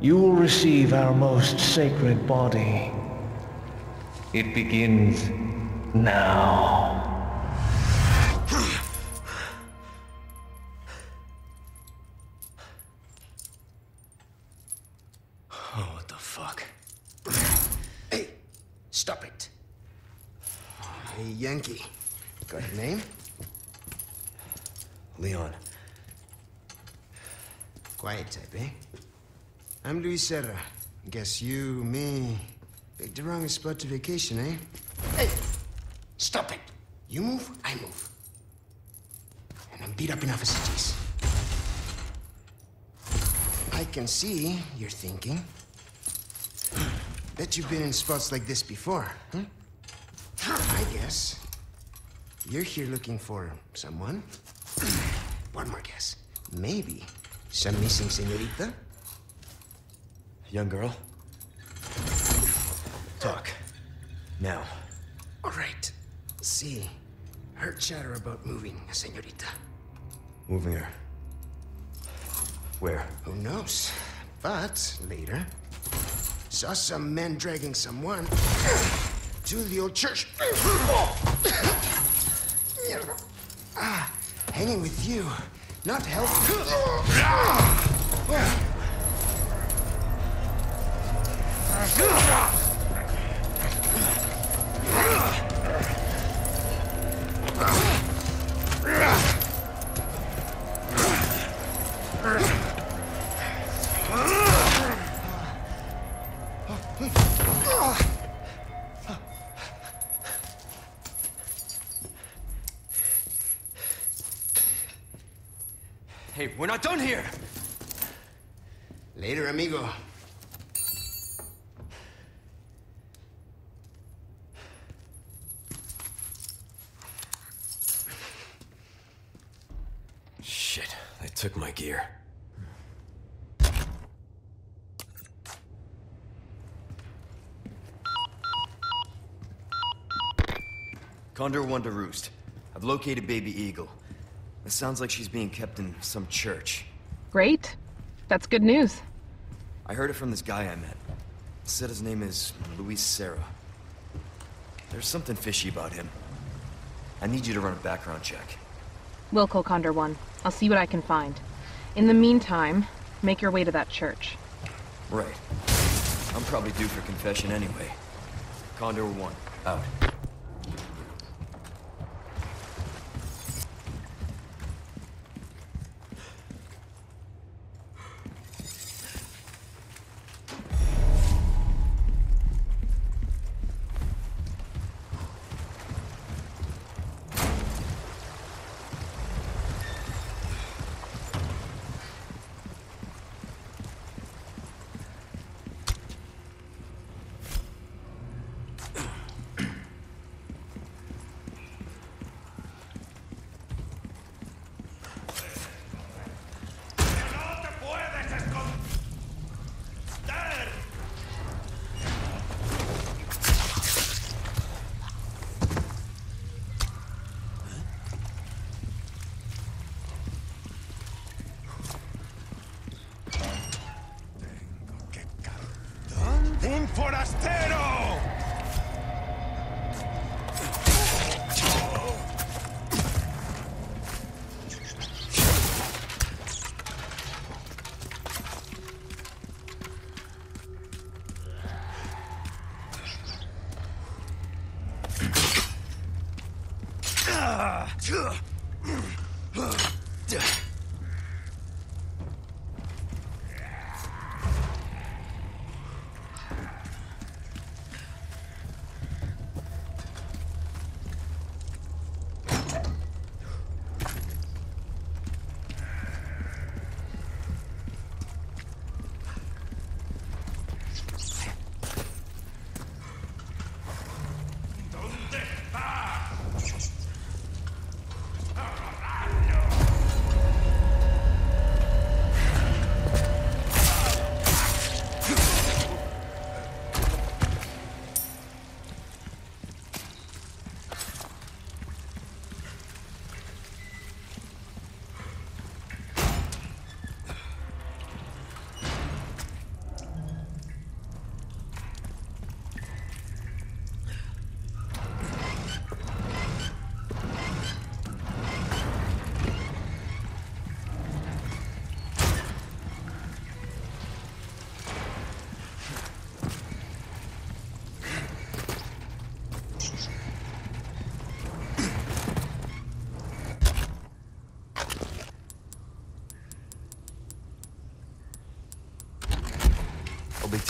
you will receive our most sacred body. It begins now. Serra. Guess you, me, picked the wrongest spot to vacation, eh? Hey! Stop it! You move, I move. And I'm beat up enough as it is. I can see you're thinking. Bet you've been in spots like this before, huh? I guess. You're here looking for someone? One more guess. Maybe some missing senorita? Young girl? Talk. Now. All right. See, heard chatter about moving senorita. Moving her. Where? Who knows? But later, saw some men dragging someone to the old church. ah, hanging with you, not helping. Hey, we're not done here! Later, amigo. Took my gear. Condor One to Roost. I've located Baby Eagle. It sounds like she's being kept in some church. Great. That's good news. I heard it from this guy I met. Said his name is Luis Serra. There's something fishy about him. I need you to run a background check. Wilco Condor 1. I'll see what I can find. In the meantime, make your way to that church. Right. I'm probably due for confession anyway. Condor 1, out.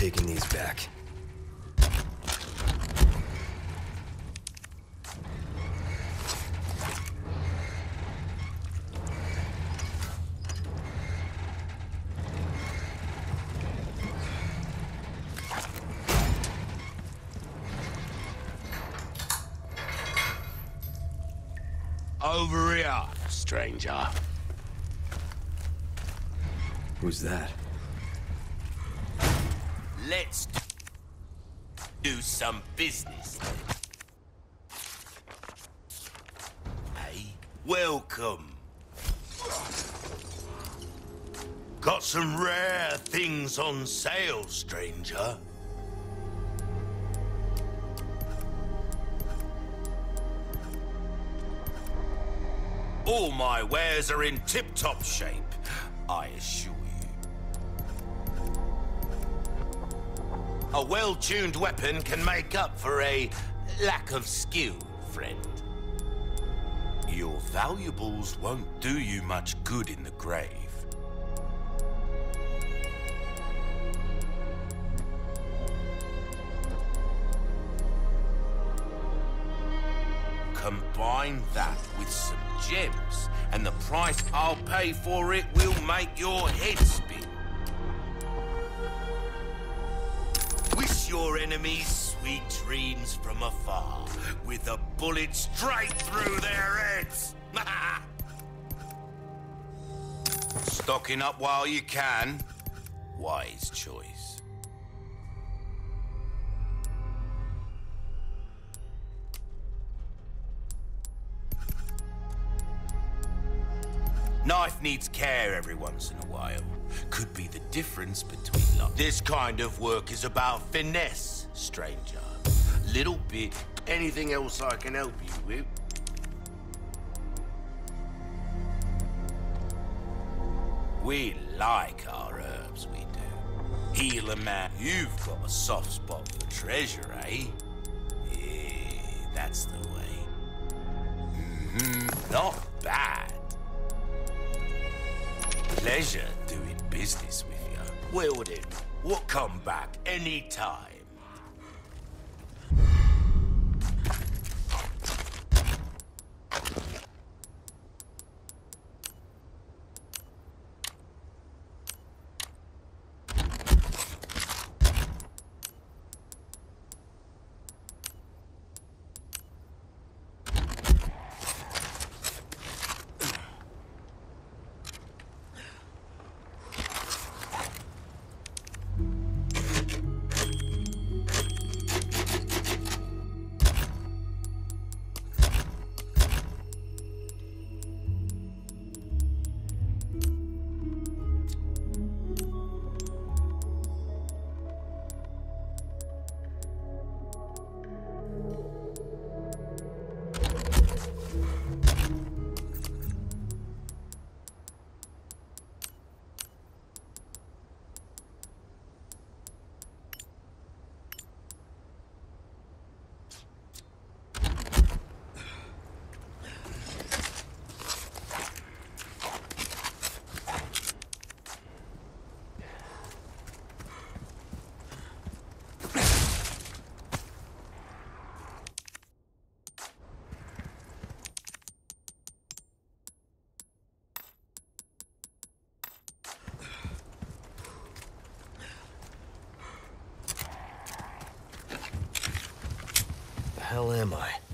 Taking these back. Over here, stranger. Who's that? Let's do some business. Hey, welcome. Got some rare things on sale, stranger. All my wares are in tip-top shape, I assure A well-tuned weapon can make up for a lack of skill, friend. Your valuables won't do you much good in the grave. Combine that with some gems, and the price I'll pay for it will make your head spin. Your enemies sweet dreams from afar, with a bullet straight through their heads. Stocking up while you can. Wise choice. Knife needs care every once in a while. Could be the difference between love. This kind of work is about finesse, stranger. Little bit. Anything else I can help you with? We like our herbs, we do. Heal a man. You've got a soft spot for treasure, eh? Yeah, that's the way. Mm-hmm. Not bad. Pleasure business with you. Well then, we'll come back anytime. Hell am I?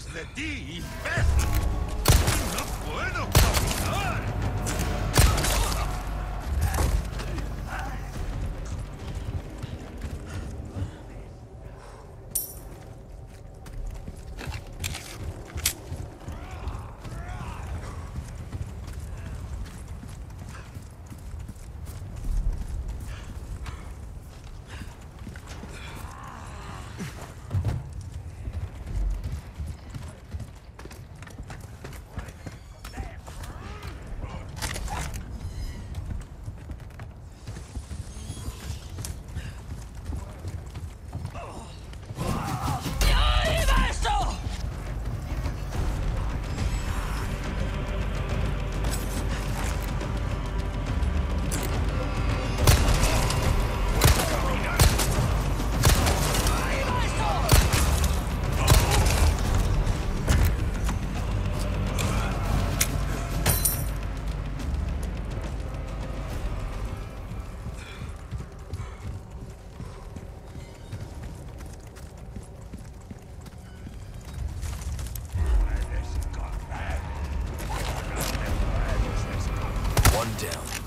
Detrás de ti, imbécil. No puedo caminar. One down.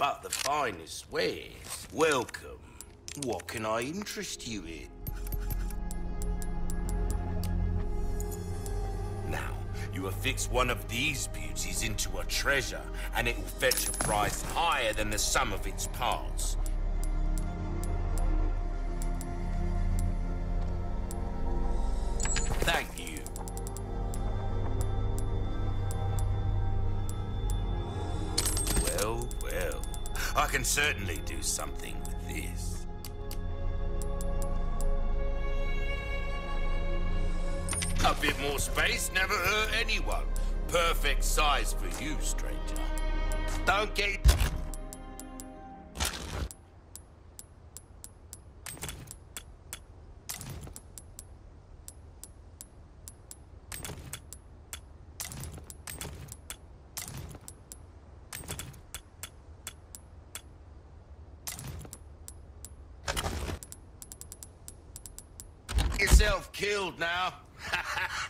But the finest wares. Welcome. What can I interest you in? Now, you affix one of these beauties into a treasure, and it will fetch a price higher than the sum of its parts. Certainly do something with this. A bit more space never hurt anyone. Perfect size for you, stranger. Don't get... Yourself killed now.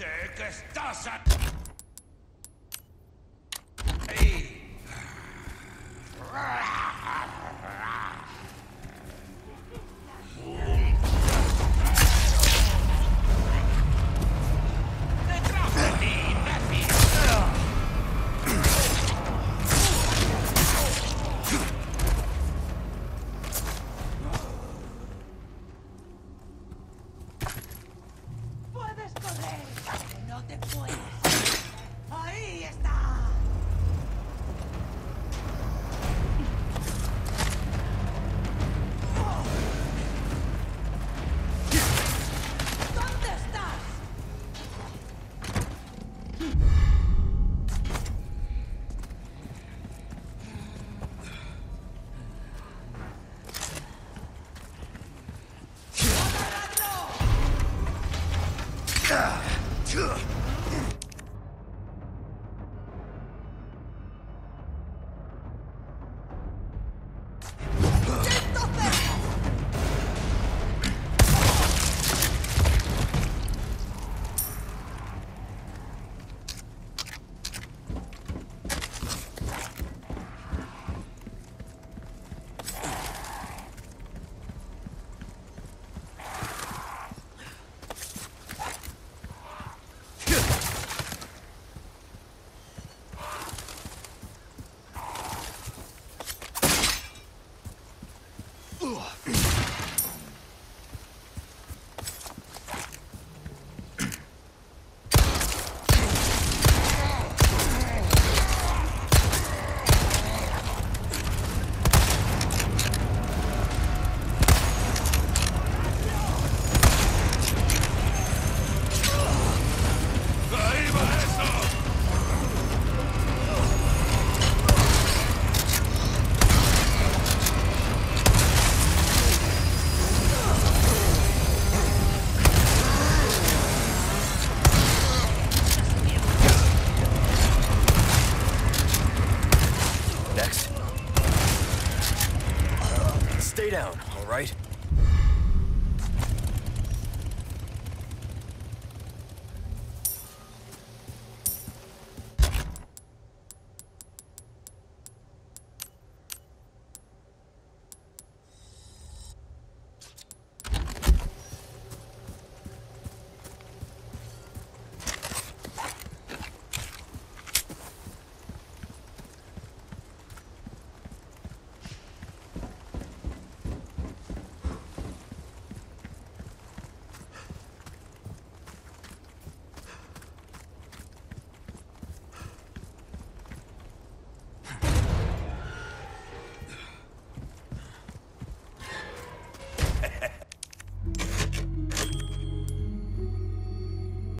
Sé que estás aquí.